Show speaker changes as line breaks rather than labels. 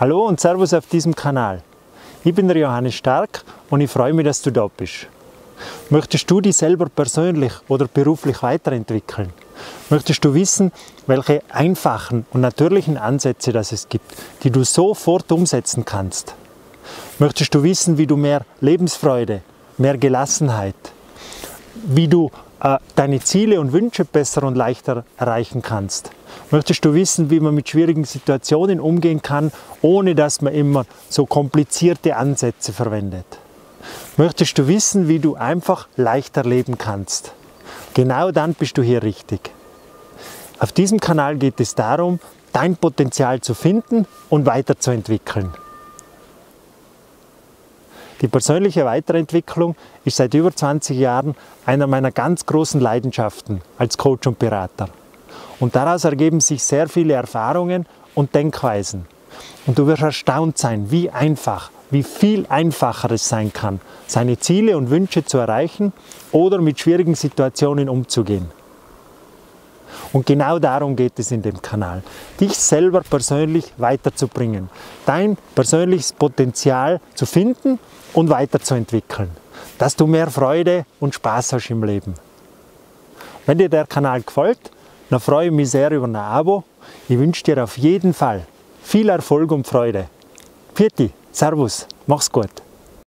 Hallo und Servus auf diesem Kanal. Ich bin der Johannes Stark und ich freue mich, dass du da bist. Möchtest du dich selber persönlich oder beruflich weiterentwickeln? Möchtest du wissen, welche einfachen und natürlichen Ansätze das es gibt, die du sofort umsetzen kannst? Möchtest du wissen, wie du mehr Lebensfreude, mehr Gelassenheit, wie du deine Ziele und Wünsche besser und leichter erreichen kannst? Möchtest du wissen, wie man mit schwierigen Situationen umgehen kann, ohne dass man immer so komplizierte Ansätze verwendet? Möchtest du wissen, wie du einfach leichter leben kannst? Genau dann bist du hier richtig. Auf diesem Kanal geht es darum, dein Potenzial zu finden und weiterzuentwickeln. Die persönliche Weiterentwicklung ist seit über 20 Jahren einer meiner ganz großen Leidenschaften als Coach und Berater. Und daraus ergeben sich sehr viele Erfahrungen und Denkweisen. Und du wirst erstaunt sein, wie einfach, wie viel einfacher es sein kann, seine Ziele und Wünsche zu erreichen oder mit schwierigen Situationen umzugehen. Und genau darum geht es in dem Kanal. Dich selber persönlich weiterzubringen, dein persönliches Potenzial zu finden und weiterzuentwickeln, dass du mehr Freude und Spaß hast im Leben. Wenn dir der Kanal gefällt, dann freue ich mich sehr über ein Abo. Ich wünsche dir auf jeden Fall viel Erfolg und Freude. Pfiat Servus, mach's gut.